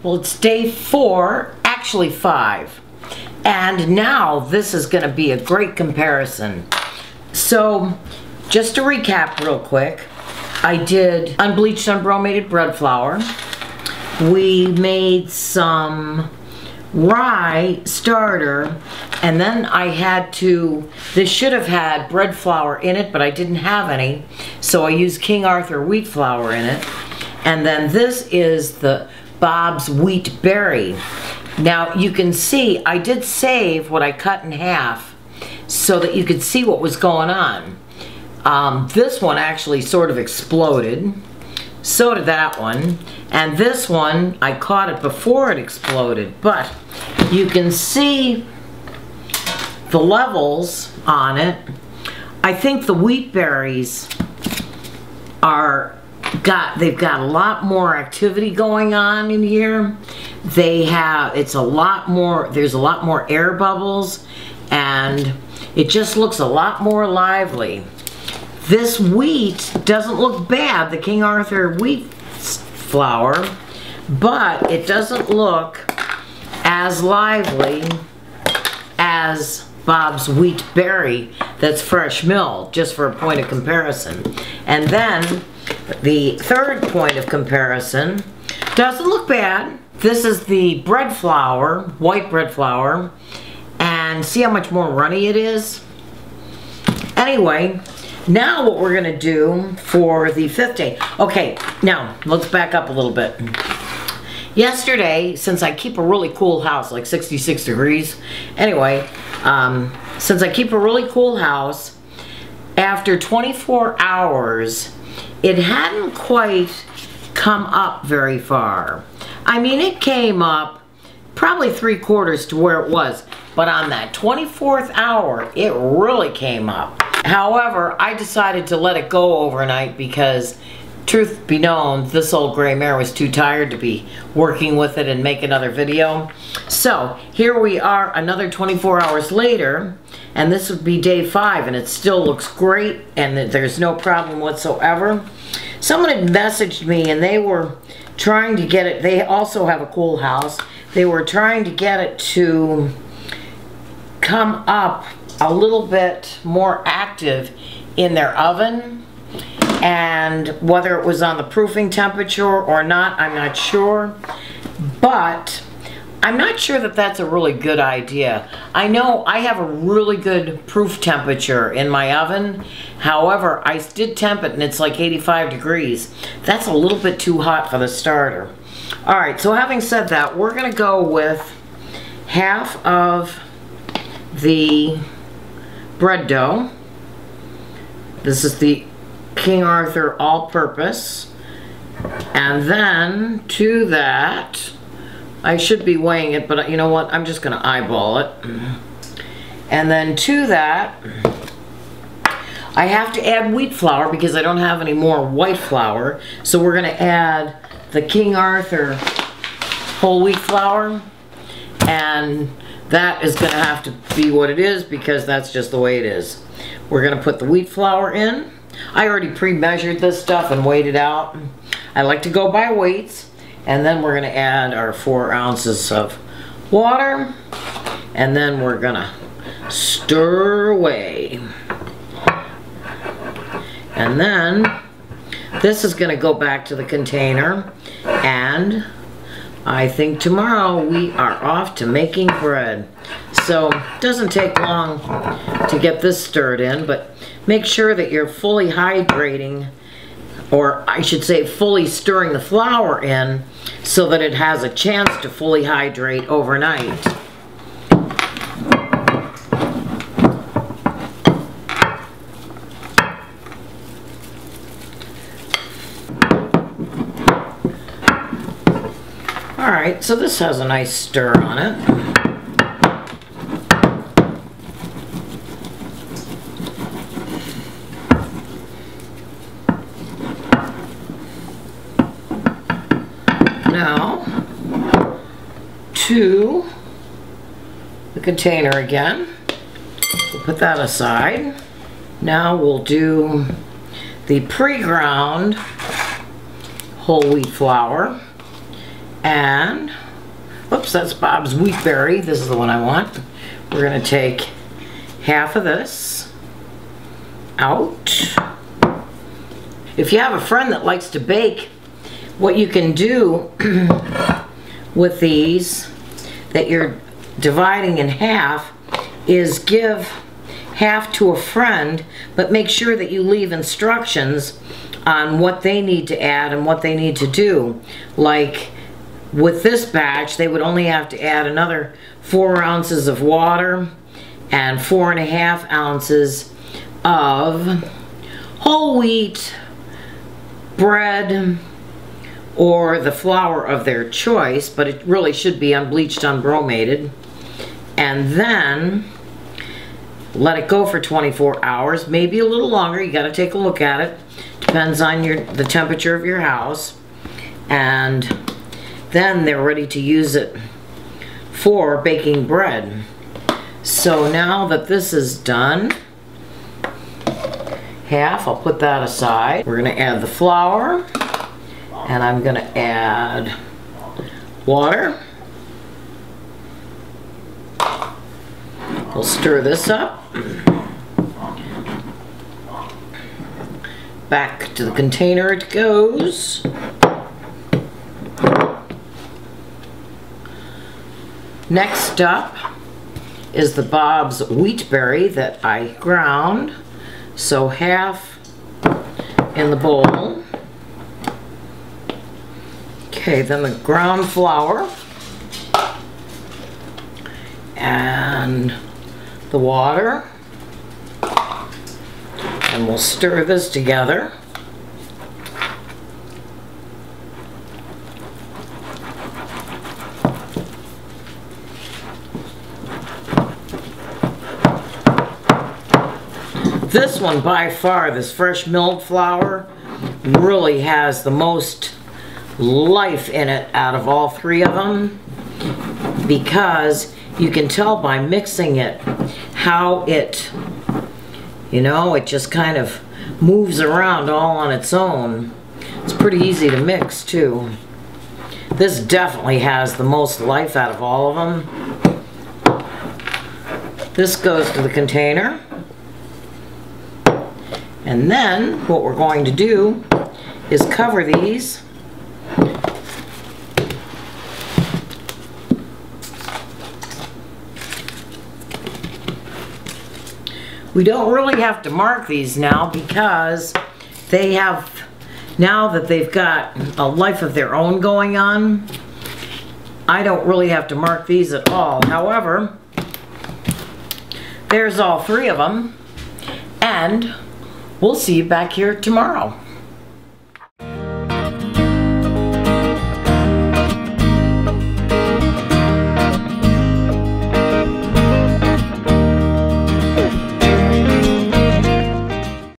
Well, it's day four, actually five. And now this is gonna be a great comparison. So, just to recap real quick, I did unbleached unbromated bread flour. We made some rye starter and then I had to this should have had bread flour in it but I didn't have any so I used King Arthur wheat flour in it and then this is the Bob's wheat berry now you can see I did save what I cut in half so that you could see what was going on um, this one actually sort of exploded so did that one. And this one, I caught it before it exploded. But you can see the levels on it. I think the wheat berries are got they've got a lot more activity going on in here. They have it's a lot more there's a lot more air bubbles and it just looks a lot more lively. This wheat doesn't look bad, the King Arthur wheat flour, but it doesn't look as lively as Bob's Wheat Berry that's fresh milled, just for a point of comparison. And then the third point of comparison doesn't look bad. This is the bread flour, white bread flour, and see how much more runny it is? Anyway, now what we're gonna do for the fifth day. Okay, now let's back up a little bit. Yesterday, since I keep a really cool house, like 66 degrees, anyway, um, since I keep a really cool house, after 24 hours, it hadn't quite come up very far. I mean, it came up probably three quarters to where it was, but on that 24th hour, it really came up. However, I decided to let it go overnight because truth be known, this old gray mare was too tired to be working with it and make another video. So here we are another 24 hours later and this would be day five and it still looks great and there's no problem whatsoever. Someone had messaged me and they were trying to get it, they also have a cool house. They were trying to get it to come up a little bit more active in their oven and whether it was on the proofing temperature or not I'm not sure but I'm not sure that that's a really good idea. I know I have a really good proof temperature in my oven. However, I did temp it and it's like 85 degrees. That's a little bit too hot for the starter. All right, so having said that, we're gonna go with half of the bread dough. This is the King Arthur all-purpose. And then to that, I should be weighing it, but uh, you know what? I'm just gonna eyeball it. And then to that, I have to add wheat flour because I don't have any more white flour. So we're gonna add the King Arthur whole wheat flour and that is going to have to be what it is because that's just the way it is. We're going to put the wheat flour in. I already pre-measured this stuff and weighed it out. I like to go by weights. And then we're to add our four ounces of water. And then we're to stir away. And then this is to go back to the container and I think tomorrow we are off to making bread. So it doesn't take long to get this stirred in, but make sure that you're fully hydrating, or I should say fully stirring the flour in so that it has a chance to fully hydrate overnight. Alright, so this has a nice stir on it. Now, to the container again. We'll put that aside. Now we'll do the pre-ground whole wheat flour And, whoops, that's Bob's wheat berry. This is the one I want. We're gonna take half of this out. If you have a friend that likes to bake, what you can do with these that you're dividing in half is give half to a friend, but make sure that you leave instructions on what they need to add and what they need to do. Like with this batch, they would only have to add another four ounces of water and four and a half ounces of whole wheat bread or the flour of their choice, but it really should be unbleached, unbromated. And then let it go for 24 hours, maybe a little longer. You got to take a look at it. Depends on your the temperature of your house. And then they're ready to use it for baking bread. So now that this is done, half, I'll put that aside. We're gonna add the flour and I'm gonna add water. We'll stir this up. Back to the container it goes. Next up is the Bob's wheat berry that I ground. So half in the bowl. Okay, then the ground flour and the water. And we'll stir this together. This one by far, this fresh milled flour, really has the most life in it out of all three of them because you can tell by mixing it how it, you know, it just kind of moves around all on its own. It's pretty easy to mix too. This definitely has the most life out of all of them. This goes to the container. And then what we're going to do is cover these We don't really have to mark these now because they have, now that they've got a life of their own going on, I don't really have to mark these at all. However, there's all three of them and we'll see you back here tomorrow.